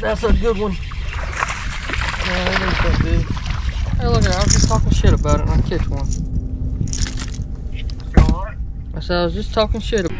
That's a good one. Yeah, that is that big. Hey, look at it. I was just talking shit about it and I catch one. Alright? I said I was just talking shit. About